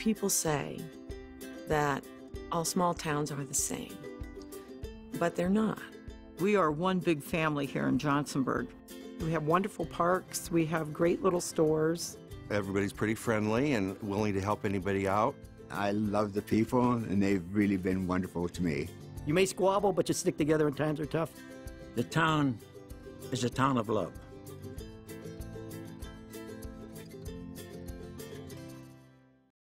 People say that all small towns are the same, but they're not. We are one big family here in Johnsonburg. We have wonderful parks, we have great little stores. Everybody's pretty friendly and willing to help anybody out. I love the people, and they've really been wonderful to me. You may squabble, but you stick together when times are tough. The town is a town of love.